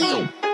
you.